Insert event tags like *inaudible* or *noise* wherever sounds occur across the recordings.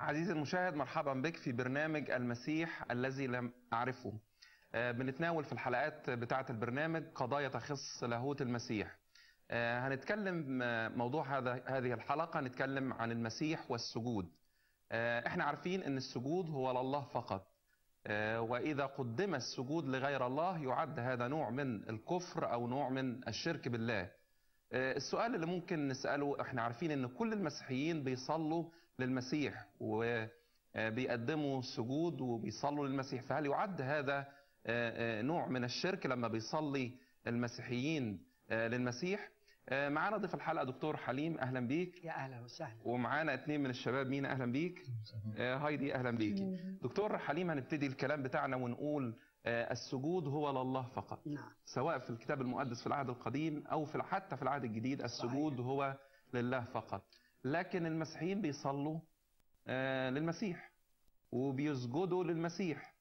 عزيزي المشاهد مرحبا بك في برنامج المسيح الذي لم أعرفه. آه، بنتناول في الحلقات بتاعة البرنامج قضايا تخص لاهوت المسيح. آه، هنتكلم آه، موضوع هذا هذه الحلقة هنتكلم عن المسيح والسجود. إحنا عارفين إن السجود هو لله فقط. وإذا قدم السجود لغير الله يعد هذا نوع من الكفر أو نوع من الشرك بالله. السؤال اللي ممكن نسأله إحنا عارفين إن كل المسيحيين بيصلوا للمسيح وبيقدموا سجود وبيصلوا للمسيح. فهل يعد هذا آه، آه، نوع من الشرك لما بيصلي المسيحيين آه، للمسيح؟ معانا ضيف الحلقة دكتور حليم أهلا بيك. يا أهلا وسهلا. ومعانا اتنين من الشباب مينا أهلا بيك؟ هايدي أهلا بيكي دكتور حليم هنبتدي الكلام بتاعنا ونقول السجود هو لله فقط. نعم. سواء في الكتاب المقدس في العهد القديم أو في حتى في العهد الجديد السجود صحيح. هو لله فقط. لكن المسيحيين بيصلوا آه، للمسيح وبيسجدوا للمسيح.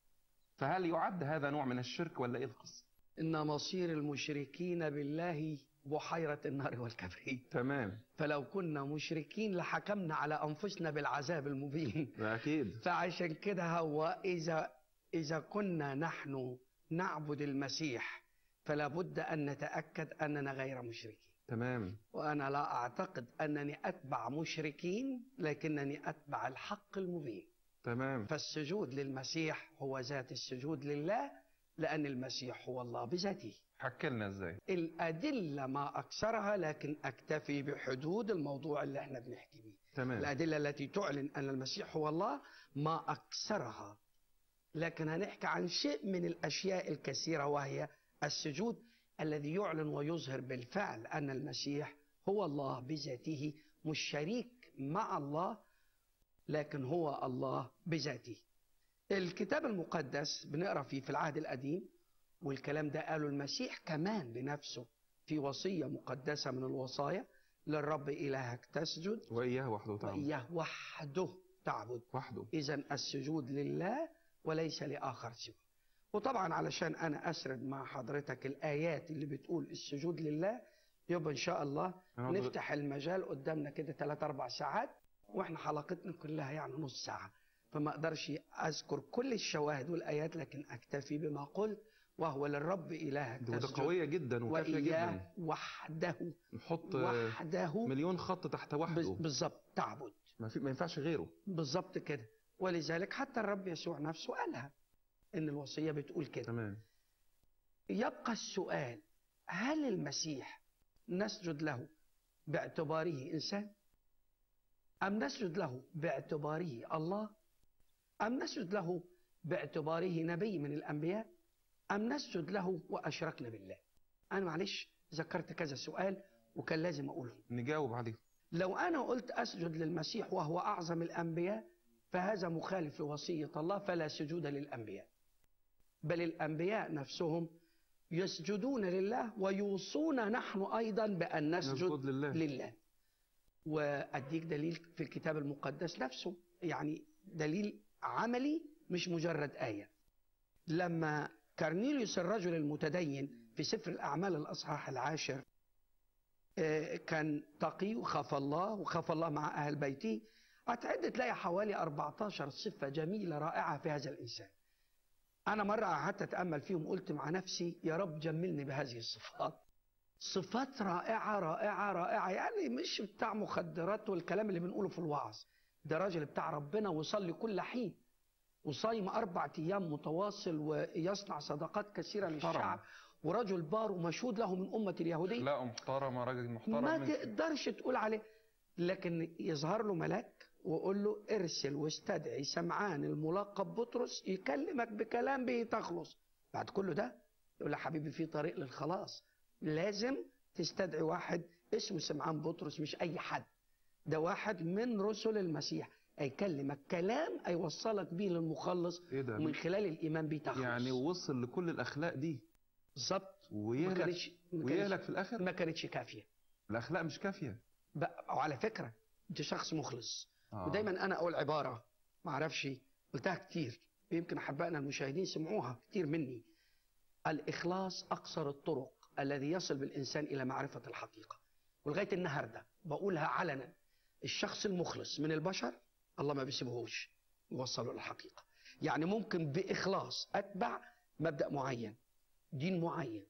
فهل يعد هذا نوع من الشرك ولا إيه القصة؟ إن مصير المشركين بالله بحيرة النار والكبريت. تمام. فلو كنا مشركين لحكمنا على أنفسنا بالعذاب المبين. أكيد. فعشان كده هو إذا إذا كنا نحن نعبد المسيح فلا بد أن نتأكد أننا غير مشركين. تمام. وأنا لا أعتقد أنني أتبع مشركين لكنني أتبع الحق المبين. تمام. فالسجود للمسيح هو ذات السجود لله لأن المسيح هو الله بذاته. حكي لنا إزاي؟ الأدلة ما أكثرها لكن أكتفي بحدود الموضوع اللي إحنا بنحكي بيه. تمام. الأدلة التي تعلن أن المسيح هو الله ما أكثرها. لكن هنحكي عن شيء من الأشياء الكثيرة وهي السجود الذي يعلن ويظهر بالفعل أن المسيح هو الله بذاته مش شريك مع الله لكن هو الله بذاته. الكتاب المقدس بنقرأ فيه في العهد القديم والكلام ده قاله المسيح كمان بنفسه في وصية مقدسة من الوصايا للرب إلهك تسجد وإياه وحده تعبد. وإياه وحده تعبد. وحده. اذا السجود لله وليس لآخر سوى وطبعا علشان أنا أسرد مع حضرتك الآيات اللي بتقول السجود لله يبقى إن شاء الله نفتح المجال قدامنا كده 3 4 ساعات وإحنا حلقتنا كلها يعني نص ساعة. فما أقدرش أذكر كل الشواهد والآيات لكن أكتفي بما قلت وهو للرب الهك ده قوية جدا وكافية جدا. وحده. نحط وحده. مليون خط تحت وحده. بالظبط تعبد. ما, في ما ينفعش غيره. بالظبط كده. ولذلك حتى الرب يسوع نفسه قالها. إن الوصية بتقول كده. تمام. يبقى السؤال هل المسيح نسجد له باعتباره إنسان؟ أم نسجد له باعتباره الله؟ أم نسجد له باعتباره نبي من الأنبياء؟ أم نسجد له وأشركنا بالله؟ أنا معلش ذكرت كذا سؤال وكان لازم اقولهم نجاوب عليه. لو أنا قلت أسجد للمسيح وهو أعظم الأنبياء فهذا مخالف لوصية الله فلا سجود للأنبياء. بل الأنبياء نفسهم يسجدون لله ويوصون نحن أيضا بأن نسجد لله. لله. وأديك دليل في الكتاب المقدس نفسه يعني دليل عملي مش مجرد آية. لما كارنيليوس الرجل المتدين في سفر الأعمال الأصحاح العاشر آه، كان تقي وخاف الله وخاف الله مع أهل بيته هتعد تلاقي حوالي 14 صفة جميلة رائعة في هذا الإنسان. أنا مرة قعدت أتأمل فيهم قلت مع نفسي يا رب جملني بهذه الصفات. صفات رائعة رائعة رائعة يعني مش بتاع مخدرات والكلام اللي بنقوله في الوعظ. ده راجل بتاع ربنا ويصلي كل حين وصايم أربع أيام متواصل ويصنع صدقات كثيرة للشعب ورجل بار ومشهود له من أمة اليهودية. لا محترم راجل محترم ما تقدرش تقول عليه لكن يظهر له ملاك. ويقول له ارسل واستدعي سمعان الملقب بطرس يكلمك بكلام به تخلص. بعد كل ده يقول له حبيبي في طريق للخلاص. لازم تستدعي واحد اسمه سمعان بطرس مش أي حد. ده واحد من رسل المسيح. هيكلمك كلام هيوصلك بيه للمخلص ده؟ ومن خلال الإيمان بيه تخلص. يعني وصل لكل الأخلاق دي. بالظبط. ويهلك ويهلك في الآخر؟ ما كانتش كافية. الأخلاق مش كافية. بقى- وعلى فكرة انت شخص مخلص. آه. ودايما أنا أقول عبارة ما أعرفش قلتها كتير يمكن أحبائنا المشاهدين سمعوها كتير مني. الإخلاص أقصر الطرق الذي يصل بالإنسان إلى معرفة الحقيقة. ولغاية النهارده بقولها علنا الشخص المخلص من البشر الله ما بيسيبهوش يوصله للحقيقة. يعني ممكن بإخلاص أتبع مبدأ معين دين معين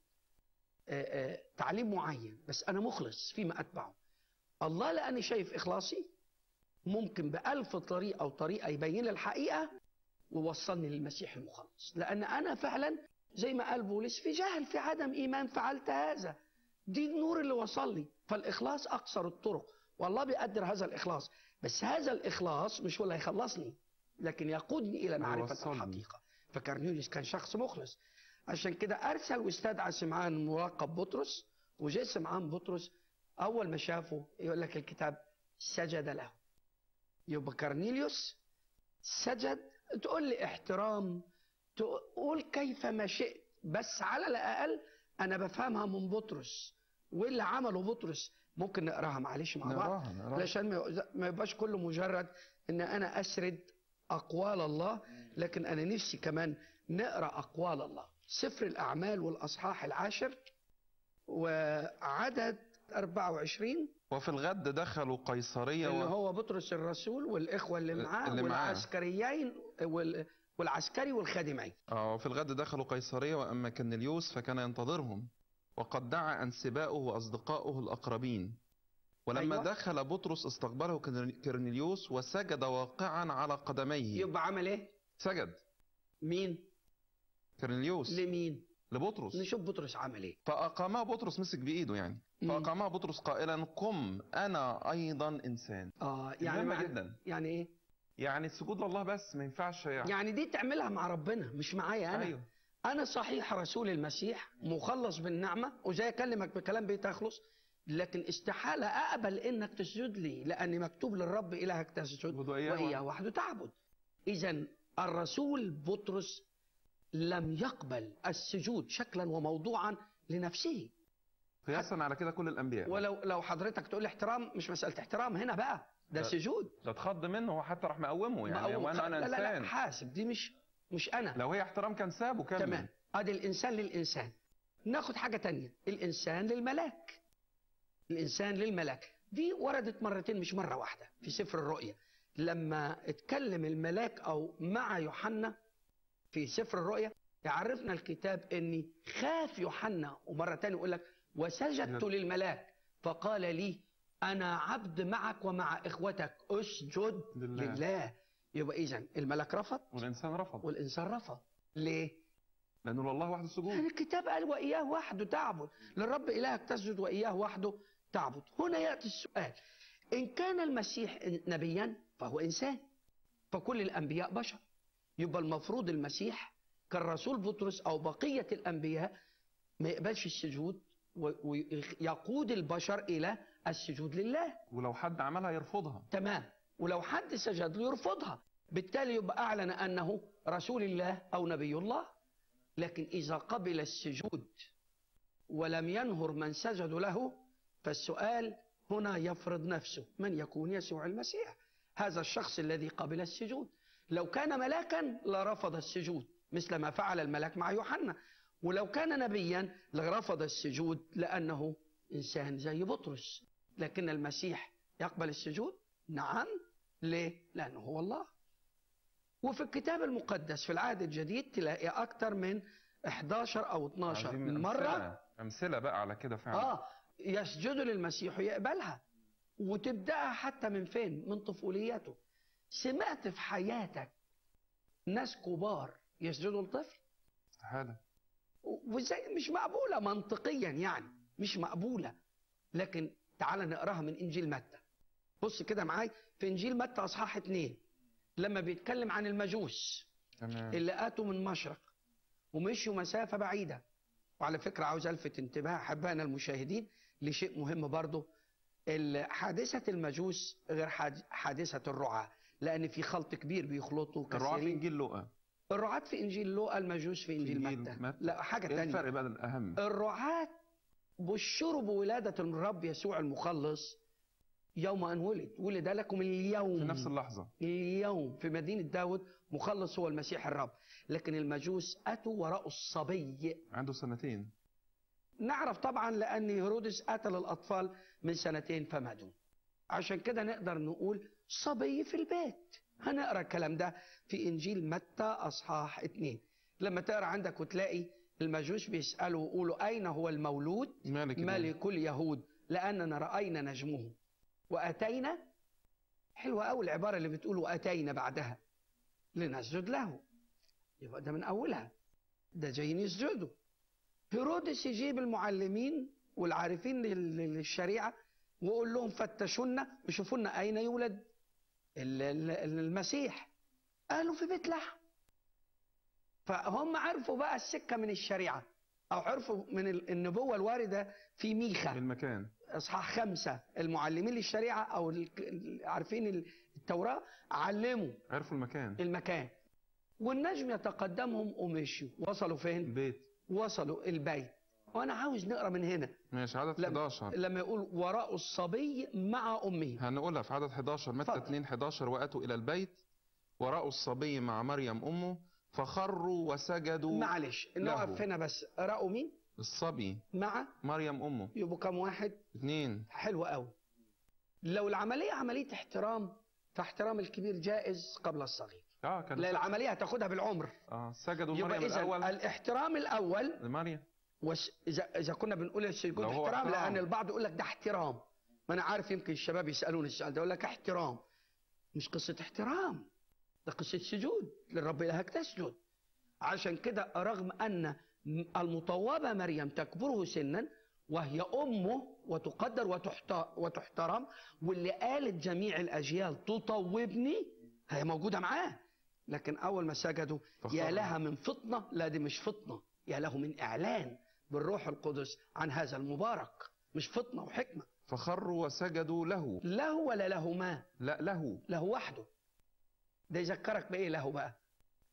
آه، آه، تعليم معين بس أنا مخلص فيما أتبعه. الله لأني شايف إخلاصي ممكن بألف طريقة أو طريقة يبين لي الحقيقة ووصلني للمسيح المخلص. لأن أنا فعلا زي ما قال بولس في جهل في عدم إيمان فعلت هذا. دي النور اللي وصل لي. فالإخلاص أقصر الطرق. والله بيقدر هذا الإخلاص. بس هذا الإخلاص مش هو اللي هيخلصني لكن يقودني إلى معرفة. الحقيقة. فكرنيليوس كان شخص مخلص. عشان كده أرسل واستدعى سمعان ملقب بطرس وجاء سمعان بطرس أول ما شافه يقول لك الكتاب سجد له. يبقى كرنيليوس سجد. تقول لي احترام تقول كيف ما شئت بس على الأقل أنا بفهمها من بطرس. واللي عمله بطرس؟ ممكن نقراها معلش مع بعض. علشان ما- ما يبقاش كله مجرد إن أنا أسرد أقوال الله لكن أنا نفسي كمان نقرأ أقوال الله. سفر الأعمال والأصحاح العاشر وعدد 24 وفي الغد دخلوا قيصرية اللي و... هو بطرس الرسول والإخوة اللي معاه اللي. والعسكريين وال- والعسكري والخادمين آه وفي الغد دخلوا قيصرية وأما كرنيليوس فكان ينتظرهم وقد دعا أنسباؤه وأصدقاؤه الأقربين ولما أيوة. دخل بطرس استقبله كرن- كرنيليوس وسجد واقعا على قدميه يبقى عمل إيه؟ سجد مين؟ كرنيليوس لمين؟ لبطرس نشوف بطرس عمل إيه؟ فأقامه بطرس مسك بإيده يعني مم. فأقامه بطرس قائلا قم أنا أيضا إنسان. آه يعني مهمة جدا. يعني إيه؟ يعني السجود لله بس ما ينفعش يعني, يعني دي تعملها مع ربنا مش معايا أنا. أيوه. أنا صحيح رسول المسيح مخلص بالنعمة وجاي أكلمك بكلام بيتخلص لكن استحالة أقبل إنك تسجد لي لأن مكتوب للرب إلهك تسجد وإياه وحده تعبد. إذا الرسول بطرس لم يقبل السجود شكلا وموضوعا لنفسه. قياسا على كده كل الأنبياء. ولو لو حضرتك تقول احترام مش مسألة احترام هنا بقى ده لا. سجود. ده اتخض منه هو حتى راح مقومه يعني مقوم. وأنا أنا لا لا لا انسان. حاسب دي مش مش أنا. لو هي احترام كان سابه كمل. تمام. أدي الإنسان للإنسان. ناخد حاجة تانية. الإنسان للملاك. الإنسان للملاك. دي وردت مرتين مش مرة واحدة في سفر الرؤيا. لما اتكلم الملاك أو مع يوحنا في سفر الرؤيا يعرفنا الكتاب إني خاف يوحنا ومرة تانية يقول لك وسجدت نعم. للملاك فقال لي أنا عبد معك ومع إخوتك. أسجد لله. لله. يبقى اذا الملاك رفض؟ والإنسان رفض. والإنسان رفض. ليه؟ لأنه لله وحده السجود يعني الكتاب قال وإياه وحده تعبد. للرب إلهك تسجد وإياه وحده تعبد. هنا يأتي السؤال. إن كان المسيح نبيا فهو إنسان. فكل الأنبياء بشر. يبقى المفروض المسيح كالرسول بطرس أو بقية الأنبياء ما يقبلش السجود. ويقود البشر إلى السجود لله. ولو حد عملها يرفضها. تمام. ولو حد سجد له يرفضها. بالتالي يبقى أعلن أنه رسول الله أو نبي الله. لكن إذا قبل السجود ولم ينهر من سجد له فالسؤال هنا يفرض نفسه. من يكون يسوع المسيح؟ هذا الشخص الذي قبل السجود. لو كان ملاكا لرفض السجود مثل ما فعل الملاك مع يوحنا. ولو كان نبيا لرفض السجود لأنه إنسان زي بطرس. لكن المسيح يقبل السجود؟ نعم. ليه؟ لأنه هو الله. وفي الكتاب المقدس في العهد الجديد تلاقي أكثر من 11 أو 12 عايزين مرة أمثلة. أمثلة بقى على كده فعلا. آه يسجدوا للمسيح ويقبلها. وتبدأها حتى من فين؟ من طفوليته. سمعت في حياتك ناس كبار يسجدوا لطفل؟ استحاله وزي مش مقبولة منطقيا يعني مش مقبولة. لكن تعال نقراها من إنجيل متى. بص كده معاي في إنجيل متى أصحاح اتنين لما بيتكلم عن المجوس تمام. اللي آتوا من مشرق ومشوا مسافة بعيدة. وعلى فكرة عاوز ألفت انتباه احبائنا المشاهدين لشيء مهم برضه حادثه المجوس غير حاد- حادثة الرعاة لأن في خلط كبير بيخلطوا الرعاة في كثيرين إنجيل لوقا. الرعاة في إنجيل لوقا المجوس في إنجيل متى. لا حاجة إيه تانية. الفرق بقى الأهم؟ الرعاة بشروا بولادة الرب يسوع المخلص يوم أن ولد. ولد لكم اليوم. في نفس اللحظة. اليوم. في مدينة داود مخلص هو المسيح الرب. لكن المجوس أتوا وراء الصبي. عنده سنتين. نعرف طبعا لأن هيرودس قتل الأطفال من سنتين فما دون عشان كده نقدر نقول صبي في البيت. هنقرا الكلام ده في إنجيل متى أصحاح اتنين لما تقرأ عندك وتلاقي المجوس بيسالوا ويقولوا أين هو المولود؟ مالك ملك اليهود لأننا رأينا نجمه. وأتينا؟ حلوة قوي العبارة اللي بتقول وأتينا بعدها. لنسجد له. يبقى ده من أولها. ده جايين يسجدوا. هيرودس يجيب المعلمين والعارفين لل- للشريعة ويقول لهم فتشونا وشوفوا لنا أين يولد. المسيح. قالوا في بيت لحم. فهم عرفوا بقى السكة من الشريعة أو عرفوا من ال- النبوة الواردة في ميخا. المكان. إصحاح خمسة المعلمين للشريعة أو عارفين التوراة علموا عرفوا المكان. المكان. والنجم يتقدمهم ومشوا وصلوا فين؟ البيت وصلوا البيت. وأنا عاوز نقرأ من هنا. ماشي عدد لما- 11 لما يقول وراء الصبي مع أمه. هنقولها في عدد 11 متى اتفضل. 2 11 وأتوا إلى البيت ورأوا الصبي مع مريم أمه فخروا وسجدوا معلش. نقف هنا بس. رأوا مين؟ الصبي مع مريم أمه. يبقوا كم واحد؟ اثنين حلو قوي لو العملية عملية احترام فاحترام الكبير جائز قبل الصغير. آه كان لا العملية هتاخدها بالعمر. آه سجدوا مريم الأول. الاحترام الأول لمريم. وش اذا إذا كنا بنقول السجود احترام احترام. لأن البعض يقول لك ده احترام. ما أنا عارف يمكن الشباب يسالوني السؤال ده يقول لك احترام. مش قصة احترام. ده قصة سجود. للرب إلهك تسجد. عشان كده رغم أن المطوبة مريم تكبره سنا وهي أمه وتقدر وتحت- وتحترم واللي قالت جميع الأجيال تطوبني هي موجودة معاه. لكن أول ما سجدوا يا. لها من فطنة لا دي مش فطنة يا له من إعلان. بالروح القدس عن هذا المبارك مش فطنة وحكمة. فخروا وسجدوا له. له ولا لهما. لا له. له وحده. ده يذكرك بإيه له بقى؟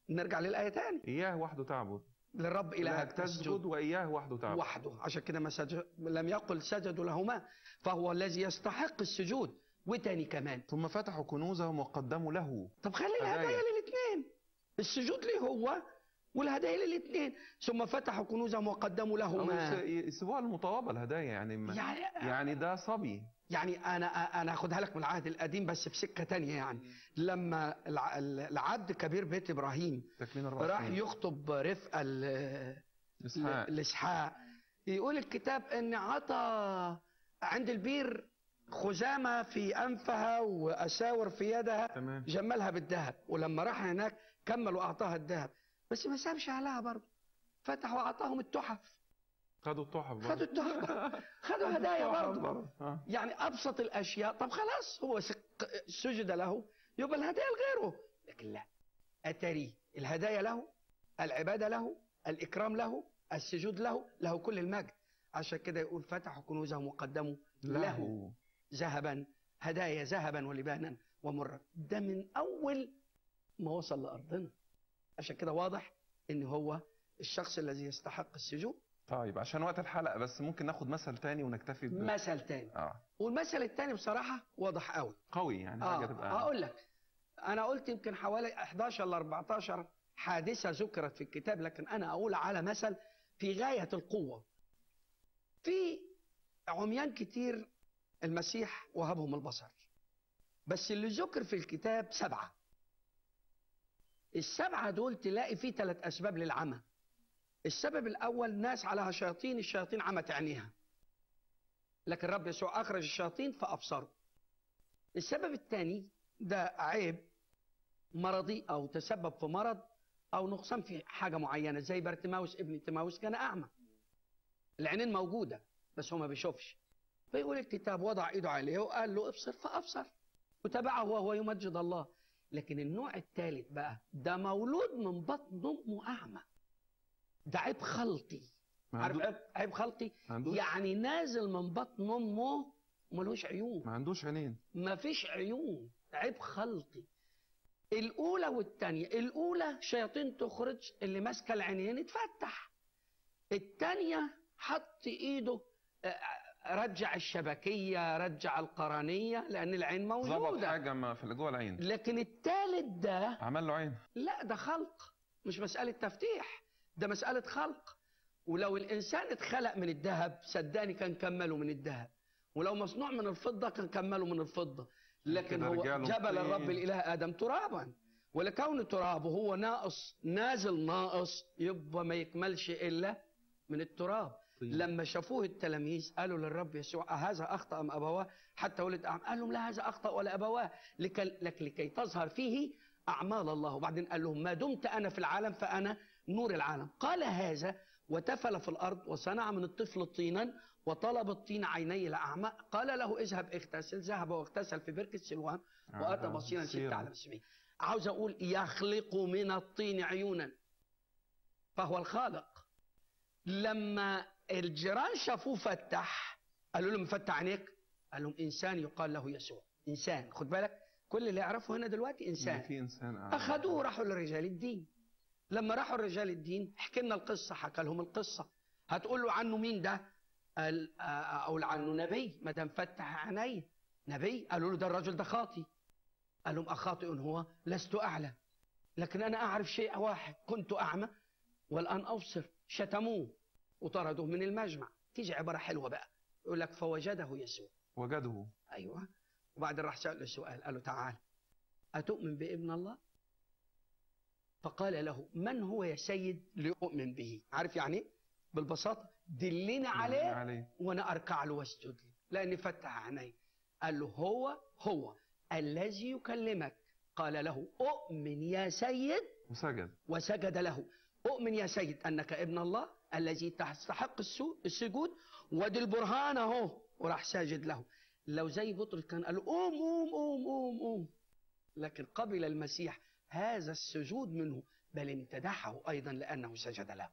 نرجع للآية تاني. إياه وحده تعبد. للرب إلهك تسجد. وإياه وحده تعبد. وحده. عشان كده ما سجد لم يقل سجدوا لهما فهو الذي يستحق السجود. وتاني كمان. ثم فتحوا كنوزهم وقدموا له. طب خلي هدايا. الهدايا للاثنين السجود ليه هو؟ والهدايا للاثنين. ثم فتحوا كنوزهم وقدموا أو لهما يس- يسيبوها المطوبه الهدايا يعني ما يعني يعني ده صبي. يعني أنا أنا هاخدها لك من العهد القديم بس بسكه تانية يعني. لما الع- العبد كبير بيت إبراهيم راح يخطب رفقة لإسحاق. يقول الكتاب إن عطى عند البير خزامة في أنفها وأساور في يدها تمام. جملها بالذهب. ولما راح هناك كمل وأعطاها الذهب. بس ما سابش عليها برضه. فتح وأعطاهم التحف. خدوا التحف برضه. خدوا التحف. خدوا هدايا *laughs* برضه. يعني أبسط الأشياء. طب خلاص هو سجد له. يبقى الهدايا لغيره. لكن لا. أتري الهدايا له العبادة له الإكرام له السجود له له كل المجد. عشان كده يقول فتحوا كنوزهم وقدموا له, له. ذهبا. هدايا ذهبا ولبانا ومرا ده من أول ما وصل لأرضنا. عشان كده واضح إن هو الشخص الذي يستحق السجود. طيب عشان وقت الحلقة بس ممكن ناخد مثل تاني ونكتفي ب... مثل تاني. آه. والمثل التاني بصراحة واضح قوي. قوي يعني آه حاجة تبقى هقول لك. أنا قلت يمكن حوالي 11 ل 14 حادثة ذكرت في الكتاب لكن أنا أقول على مثل في غاية القوة. في عميان كتير المسيح وهبهم البصر. بس اللي ذكر في الكتاب سبعة. السبعة دول تلاقي فيه ثلاث أسباب للعمى. السبب الأول ناس عليها شياطين الشياطين عمت عينيها لكن رب يسوع أخرج الشياطين فأبصروا. السبب الثاني ده عيب مرضي أو تسبب في مرض أو نقصان في حاجة معينة زي بارتماوس ابن تيماوس كان أعمى. العينين موجودة بس هو ما بيشوفش. فيقول الكتاب وضع إيده عليه وقال له ابصر فأبصر. وتبعه وهو يمجد الله. لكن النوع الثالث بقى ده مولود من بطن أمه أعمى. ده عيب خلقي. عارف عيب, عيب خلقي؟ يعني نازل من بطن أمه ملوش عيون. ما عندوش عينين. ما فيش عيون. عيب خلقي. الأولى والتانية. الأولى شياطين تخرج اللي ماسكة العينين اتفتح التانية حط إيده آه، رجع الشبكية رجع القرنية لأن العين ظبط موجودة حاجة ما في جوه العين. لكن التالت ده عمل له عين. لا ده خلق مش مسألة تفتيح ده مسألة خلق. ولو الإنسان اتخلق من الذهب صدقني كان كمله من الذهب. ولو مصنوع من الفضة كان كمله من الفضة. لكن هو جبل. الرب الإله آدم ترابا. ولكون ترابه هو ناقص نازل ناقص يبقى ما يكملش إلا من التراب. لما شافوه التلاميذ قالوا للرب يسوع أهذا أخطأ أم أبواه؟ حتى ولد أعمى قال لهم لا هذا أخطأ ولا أبواه. لكي, لك لكي تظهر فيه أعمال الله. وبعدين قال لهم ما دمت أنا في العالم فأنا نور العالم. قال هذا وتفل في الأرض وصنع من الطفل طينا وطلب الطين عيني الأعمى قال له اذهب اغتسل. ذهب واغتسل في بركة سلوان وأتى آه، بصيرا بصيراً. ست على اسمه عاوز أقول يخلق من الطين عيونا. فهو الخالق. لما الجيران شافوه فتح قالوا له مفتح عينيك؟ قال لهم إنسان يقال له يسوع. إنسان. خد بالك؟ كل اللي يعرفه هنا دلوقتي إنسان. في إنسان قاعد. أخذوه راحوا لرجال الدين. لما راحوا لرجال الدين احكي لنا القصة حكى لهم القصة. هتقول له عنه مين ده؟ قال آه، أقول عنه نبي. ما دام فتح عيني. نبي؟ قالوا له ده الرجل ده خاطي قال لهم اخاطئ هو؟ لست أعلم. لكن أنا أعرف شيء واحد. كنت أعمى والآن أبصر. شتموه. وطردوه من المجمع. تيجي عبارة حلوة بقى. يقول لك فوجده يسوع. وجده. أيوه. وبعدين راح سأله السؤال قال له تعال أتؤمن بابن الله؟ فقال له من هو يا سيد لأؤمن به؟ عارف يعني إيه؟ بالبساطة دلنا عليه عليه. وأنا أركع له وأسجد له. لأني فتح عيني. قال له هو هو الذي يكلمك. قال له أؤمن يا سيد. وسجد. وسجد له. أؤمن يا سيد أنك ابن الله؟ الذي تستحق السجود ودي البرهان أهو وراح ساجد له. لو زي بطرس كان قال قوم قوم قوم قوم قوم لكن قبل المسيح هذا السجود منه بل امتدحه أيضا لأنه سجد له.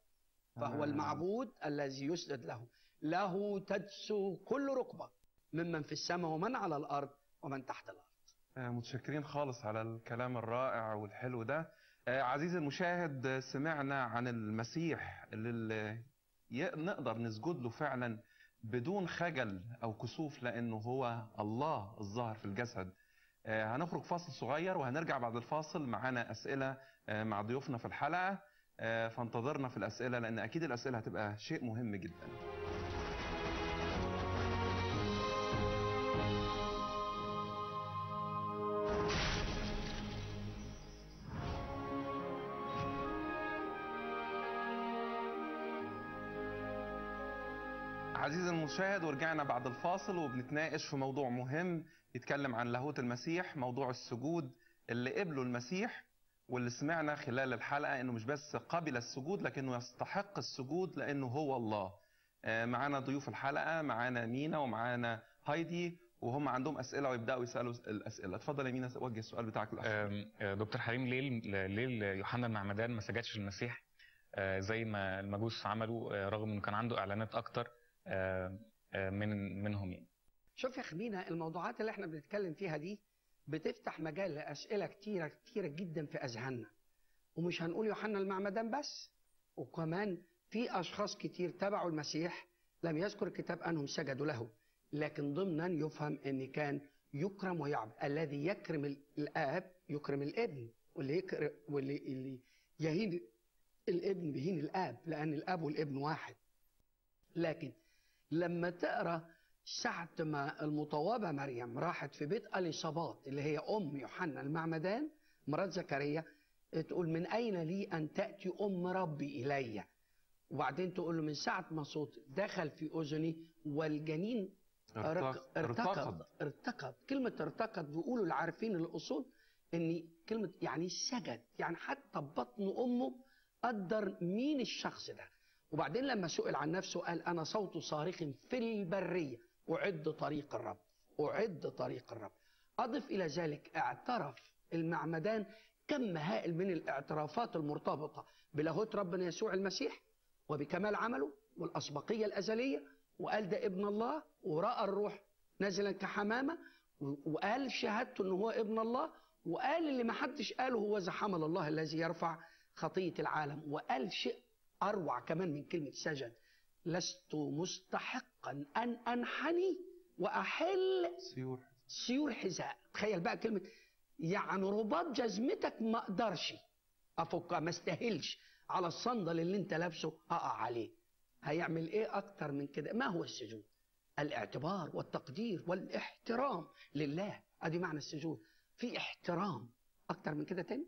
فهو آه. المعبود الذي يسجد له. له تدسو كل ركبة ممن في السماء ومن على الأرض ومن تحت الأرض. آه، متشكرين خالص على الكلام الرائع والحلو ده. عزيزي المشاهد آه، سمعنا عن المسيح اللي نقدر نسجد له فعلا بدون خجل أو كسوف لأنه هو الله الظاهر في الجسد. آه، هنخرج فاصل صغير وهنرجع بعد الفاصل. معانا أسئلة آه، مع ضيوفنا في الحلقة. آه، فانتظرنا في الأسئلة لأن أكيد الأسئلة هتبقى شيء مهم جدا. عزيزي المشاهد ورجعنا بعد الفاصل وبنتناقش في موضوع مهم يتكلم عن لاهوت المسيح موضوع السجود اللي قبله المسيح واللي سمعنا خلال الحلقة إنه مش بس قبل السجود لكنه يستحق السجود لأنه هو الله. آه، معانا ضيوف الحلقة معانا مينا ومعانا هايدي وهم عندهم أسئلة ويبدأوا يسألوا الأسئلة. اتفضل يا مينا وجه السؤال بتاعك للاخ آم، آه، دكتور حليم ليه ليه يوحنا المعمدان ما سجدش المسيح آه، زي ما المجوس عملوا رغم إنه كان عنده إعلانات أكتر من منهم يعني. شوف يا خمينة الموضوعات اللي إحنا بنتكلم فيها دي بتفتح مجال لأسئلة كتيرة كتيرة جدا في أذهاننا. ومش هنقول يوحنا المعمدان بس وكمان في أشخاص كتير تبعوا المسيح لم يذكر الكتاب أنهم سجدوا له لكن ضمنا يفهم أن كان يكرم ويعبد الذي يكرم ال- الآب يكرم الابن واللي يكرم واللي اللي يهين الابن بيهين الآب لأن الآب والابن واحد. لكن لما تقرأ ساعة ما المطوبة مريم راحت في بيت أليصابات اللي هي أم يوحنا المعمدان مرات زكريا تقول من أين لي أن تأتي أم ربي إلي؟ وبعدين تقول له من ساعة ما صوت دخل في أذني والجنين ارتق- ارتقد ارتقد كلمة ارتقد بيقولوا العارفين الأصول إن كلمة يعني سجد يعني حتى بطن أمه قدر مين الشخص ده. وبعدين لما سئل عن نفسه قال أنا صوت صارخ في البرية. أعد طريق الرب. أعد طريق الرب. أضف إلى ذلك اعترف المعمدان كم هائل من الاعترافات المرتبطة بلاهوت ربنا يسوع المسيح وبكمال عمله والأسبقية الأزلية. وقال ده ابن الله ورأى الروح نازلا كحمامة. و- وقال شهادته أنه هو ابن الله. وقال اللي ما حدش قاله هو ذا حمل الله الذي يرفع خطية العالم. وقال شيء أروع كمان من كلمة سجد. لست مستحقا أن أنحني وأحل سيور سيور حذاء. تخيل بقى كلمة يعني رباط جزمتك ما أقدرش افكها ما استاهلش. على الصندل اللي أنت لابسه أقع عليه. هيعمل إيه أكتر من كده؟ ما هو السجود؟ الاعتبار والتقدير والاحترام لله. أدي معنى السجود. في احترام. أكتر من كده تاني.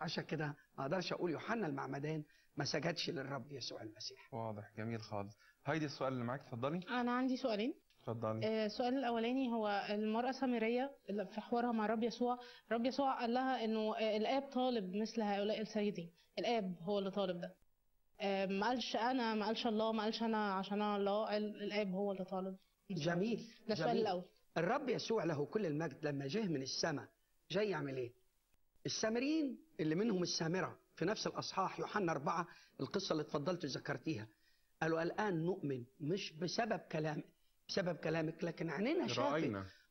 عشان كده ما أقدرش أقول يوحنا المعمدان ما سجدش للرب يسوع المسيح. واضح جميل خالص. هايدي السؤال اللي معاك اتفضلي. أنا عندي سؤالين. اتفضلي. آه، السؤال الأولاني هو المرأة السامريه اللي في حوارها مع الرب يسوع. الرب يسوع قال لها إنه آه، الآب طالب مثل هؤلاء السيدين. الآب هو اللي طالب ده. آه، ما قالش أنا ما قالش الله ما قالش أنا عشان أنا الله. قال الآب هو اللي طالب. جميل ده السؤال جميل. الأول. الرب يسوع له كل المجد. لما جه من السماء جاي يعمل إيه؟ السامريين اللي منهم السامرة في نفس الأصحاح يوحنا أربعة القصة اللي اتفضلت ذكرتيها قالوا الآن نؤمن مش بسبب كلام بسبب كلامك لكن عينينا شافت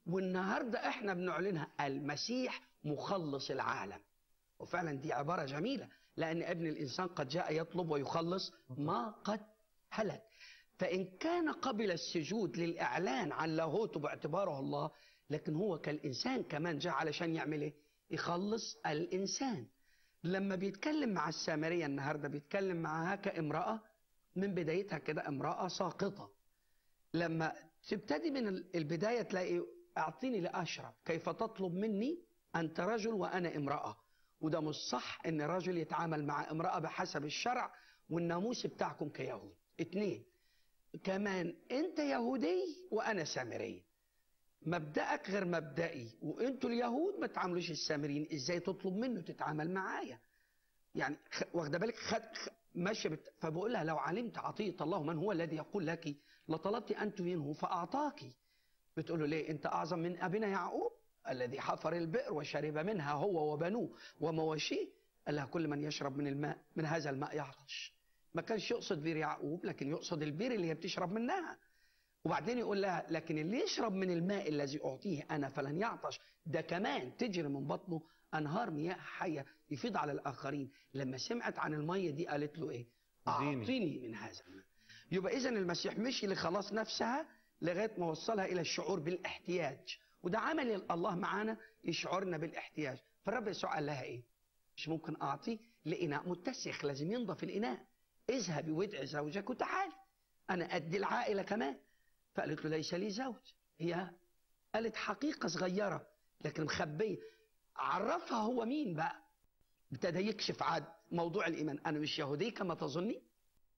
والنهاردة إحنا بنعلنها المسيح مخلص العالم. وفعلا دي عبارة جميلة لأن ابن الإنسان قد جاء يطلب ويخلص ما قد هلك فإن كان قبل السجود للإعلان عن لاهوته باعتباره الله لكن هو كالإنسان كمان جاء علشان يعمل إيه؟ يخلص الإنسان. لما بيتكلم مع السامرية النهاردة بيتكلم معها كامرأة من بدايتها كده امرأة ساقطة. لما تبتدي من البداية تلاقي أعطيني لأشرب كيف تطلب مني أنت رجل وأنا امرأة. وده مش صح إن الرجل يتعامل مع امرأة بحسب الشرع والناموس بتاعكم كيهود. اتنين كمان أنت يهودي وأنا سامري مبدأك غير مبدئي وأنتوا اليهود ما تعاملوش السامريين إزاي تطلب منه تتعامل معايا؟ يعني واخدة بالك؟ خد ماشية بت... فبقول لها لو علمت عطية الله من هو الذي يقول لك لطلبت أن تهينه فأعطاك. بتقول له ليه؟ أنت أعظم من أبينا يعقوب الذي حفر البئر وشرب منها هو وبنوه ومواشيه. قال لها كل من يشرب من الماء من هذا الماء يعطش. ما كانش يقصد بير يعقوب لكن يقصد البير اللي هي بتشرب منها. وبعدين يقول لها لكن اللي يشرب من الماء الذي أعطيه أنا فلن يعطش. ده كمان تجري من بطنه أنهار مياه حية يفيض على الآخرين. لما سمعت عن المية دي قالت له إيه؟ اديني. أعطيني من هذا الماء. يبقى إذا المسيح مشي لخلاص نفسها لغاية ما وصلها إلى الشعور بالاحتياج. وده عمل الله معانا يشعرنا بالاحتياج. فالرب يسوع قال لها إيه؟ مش ممكن أعطي لإناء متسخ لازم ينضف الإناء. اذهبي وادعي زوجك وتعالي. أنا أدي العائلة كمان. فقالت له ليس لي زوج. هي قالت حقيقة صغيرة لكن مخبية. عرفها هو مين بقى؟ ابتدى يكشف عاد موضوع الإيمان. أنا مش يهودي كما تظني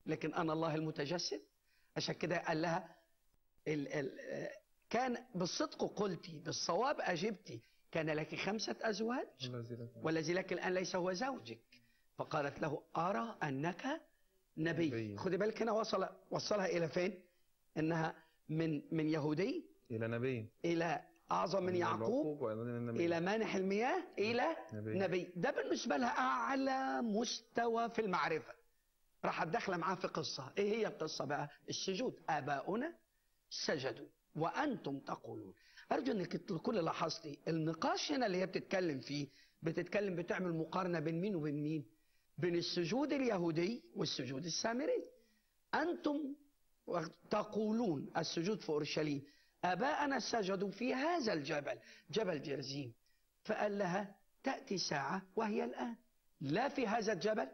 لكن أنا الله المتجسد. عشان كده قال لها ال ال كان بالصدق قلتي بالصواب أجبتي. كان لك خمسة أزواج والذي لك الآن ليس هو زوجك. فقالت له أرى أنك نبي. نبي. خدي بالك هنا وصل وصلها إلى فين؟ إنها من من يهودي إلى نبي. إلى أعظم من يعقوب إلى مانح المياه إلى نبي. نبي. ده بالنسبة لها أعلى مستوى في المعرفة. راحت داخلة معاه في قصة. إيه هي القصة بقى؟ السجود. آباؤنا سجدوا وأنتم تقولون. أرجو أنك تكون لاحظتي النقاش هنا اللي هي بتتكلم فيه. بتتكلم بتعمل مقارنة بين مين وبين مين؟ بين السجود اليهودي والسجود السامري. أنتم تقولون السجود في أورشليم آباءنا سجدوا في هذا الجبل جبل جرزيم. فقال لها تأتي ساعة وهي الآن لا في هذا الجبل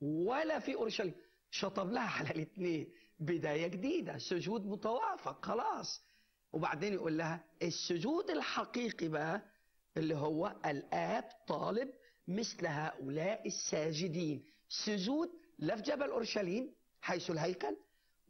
ولا في أورشليم. شطب لها على الاثنين بداية جديدة سجود متوافق خلاص. وبعدين يقول لها السجود الحقيقي بقى اللي هو الآب طالب مثل هؤلاء الساجدين. سجود لا في جبل أورشليم حيث الهيكل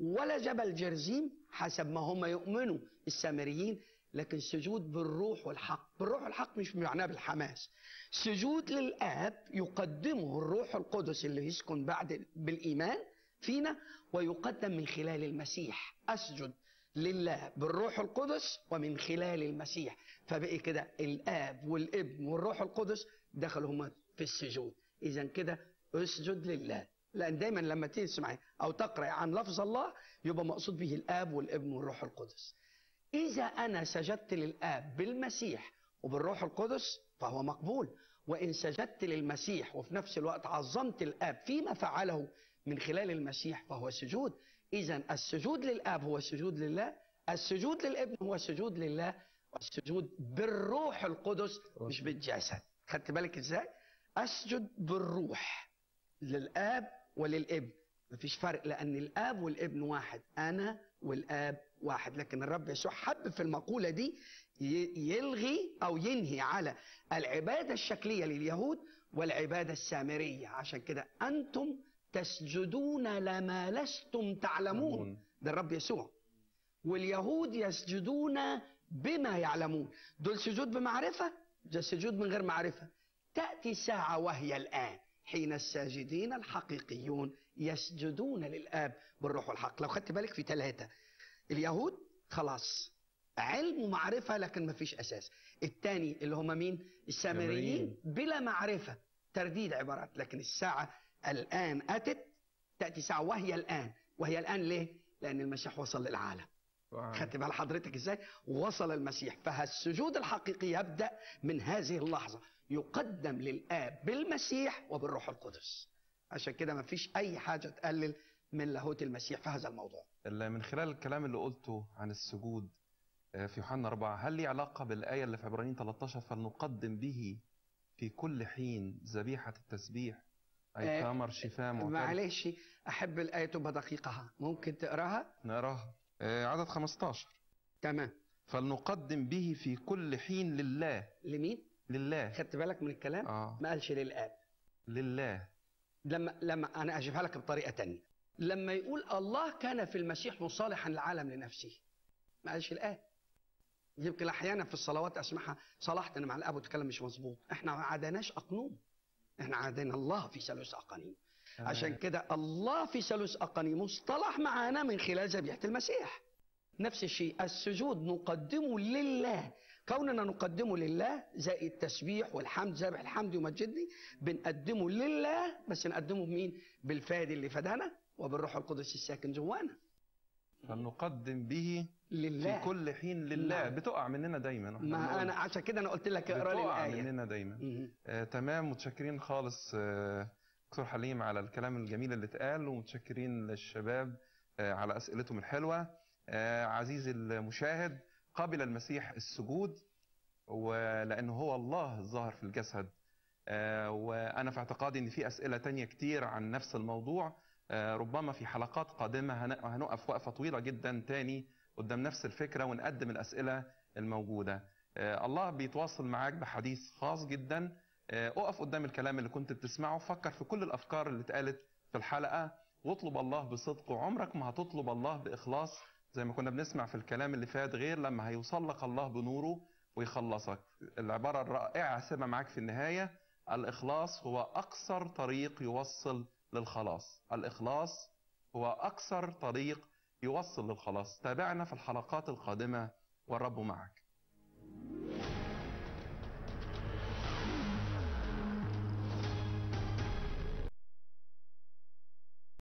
ولا جبل جرزيم حسب ما هم يؤمنوا السامريين لكن سجود بالروح والحق بالروح والحق مش معناه بالحماس. سجود للآب يقدمه الروح القدس اللي يسكن بعد بالإيمان فينا ويقدم من خلال المسيح. أسجد لله بالروح القدس ومن خلال المسيح. فبقي كده الآب والابن والروح القدس دخلوا هما في السجود. إذا كده اسجد لله. لأن دايما لما تسمع أو تقرأ عن لفظ الله يبقى مقصود به الآب والابن والروح القدس. إذا أنا سجدت للآب بالمسيح وبالروح القدس فهو مقبول. وإن سجدت للمسيح وفي نفس الوقت عظمت الآب فيما فعله من خلال المسيح فهو سجود. إذا السجود للآب هو السجود لله السجود للابن هو السجود لله والسجود بالروح القدس مش بالجسد. خدت بالك إزاي؟ أسجد بالروح للآب وللإبن. مفيش فرق لأن الآب والإبن واحد أنا والآب واحد. لكن الرب يسوع حب في المقولة دي يلغي أو ينهي على العبادة الشكلية لليهود والعبادة السامرية. عشان كده أنتم تسجدون لما لستم تعلمون. ده الرب يسوع. واليهود يسجدون بما يعلمون. دول سجود بمعرفة ده سجود من غير معرفة. تأتي ساعة وهي الآن. حين الساجدين الحقيقيون يسجدون للآب بالروح والحق لو خدت بالك في ثلاثة اليهود خلاص علم ومعرفة لكن ما فيش أساس. الثاني اللي هم مين؟ السامريين السامريين. بلا معرفة. ترديد عبارات. لكن الساعة الآن أتت تأتي ساعة وهي الآن. وهي الآن ليه؟ لأن المسيح وصل للعالم. خدت بال حضرتك إزاي؟ وصل المسيح. فالسجود الحقيقي يبدأ من هذه اللحظة. يقدم للآب بالمسيح وبالروح القدس. عشان كده ما فيش أي حاجة تقلل من لاهوت المسيح في هذا الموضوع. اللي من خلال الكلام اللي قلته عن السجود آه، في يوحنا 4 هل لي علاقة بالآية اللي في عبرانيين 13 فلنقدم به في كل حين ذبيحة التسبيح؟ أي آه، ثمر شفاء معتد معلش أحب الآية تبقى دقيقها ممكن تقراها؟ نقراها. آه، عدد 15 تمام. فلنقدم به في كل حين لله. لمين؟ لله. خدت بالك من الكلام؟ آه. ما قالش للآب. لله. لما لما أنا أجيبها لك بطريقة تانية. لما يقول الله كان في المسيح مصالحا العالم لنفسه. ما قالش الاب يمكن أحيانا في الصلوات أسمعها صلحت أنا مع الآب وتكلم مش مظبوط. إحنا ما عادناش أقنوم. إحنا عادينا الله في ثالوث اقانيم عشان كده الله في ثالوث أقانيم مصطلح معانا من خلال ذبيحة المسيح. نفس الشيء السجود نقدمه لله. كوننا نقدمه لله زي التسبيح والحمد ذبح الحمد يمجدني بنقدمه لله. بس نقدمه بمين؟ بالفادي اللي فدانا وبالروح القدس الساكن جوانا. فلنقدم به لله. في كل حين لله. نعم. بتقع مننا دايما. ما أنا عشان كده أنا قلت لك أقرأ لي بتقع الآية. مننا دايما. آه، تمام متشكرين خالص آه، دكتور حليم على الكلام الجميل اللي اتقال ومتشكرين للشباب آه، على أسئلتهم الحلوة. آه، عزيزي المشاهد قبل المسيح السجود ولأنه هو الله الظاهر في الجسد آه، وأنا في اعتقادي إن في أسئلة تانية كتير عن نفس الموضوع. ربما في حلقات قادمة هن- هنقف وقفة طويلة جدا تاني قدام نفس الفكرة ونقدم الأسئلة الموجودة. الله بيتواصل معاك بحديث خاص جدا. اقف قدام الكلام اللي كنت بتسمعه فكر في كل الأفكار اللي اتقالت في الحلقة واطلب الله بصدق وعمرك ما هتطلب الله بإخلاص زي ما كنا بنسمع في الكلام اللي فات غير لما هيوصل لك الله بنوره ويخلصك. العبارة الرائعة هسيبها معاك في النهاية. الإخلاص هو أقصر طريق يوصل للخلاص. الإخلاص هو أقصر طريق يوصل للخلاص. تابعنا في الحلقات القادمة والرب معك.